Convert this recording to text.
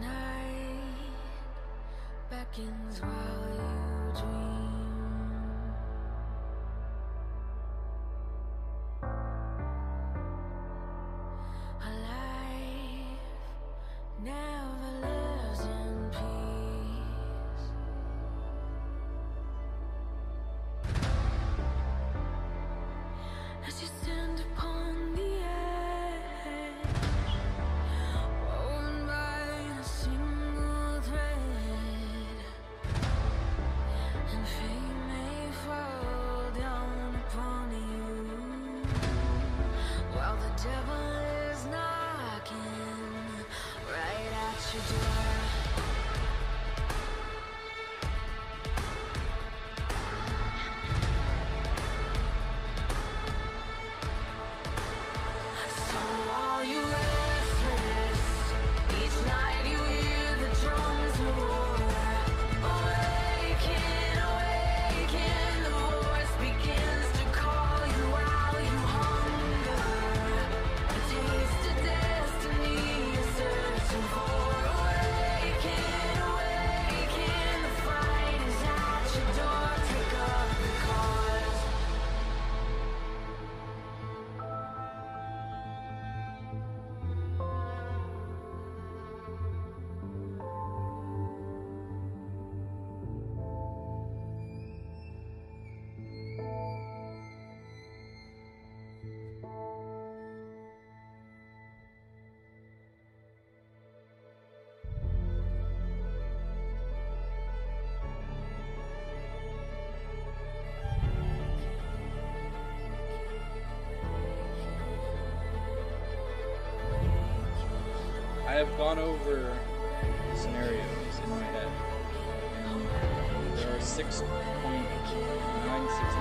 night beckons wild. have gone over scenarios in my head. And um, there are 6.96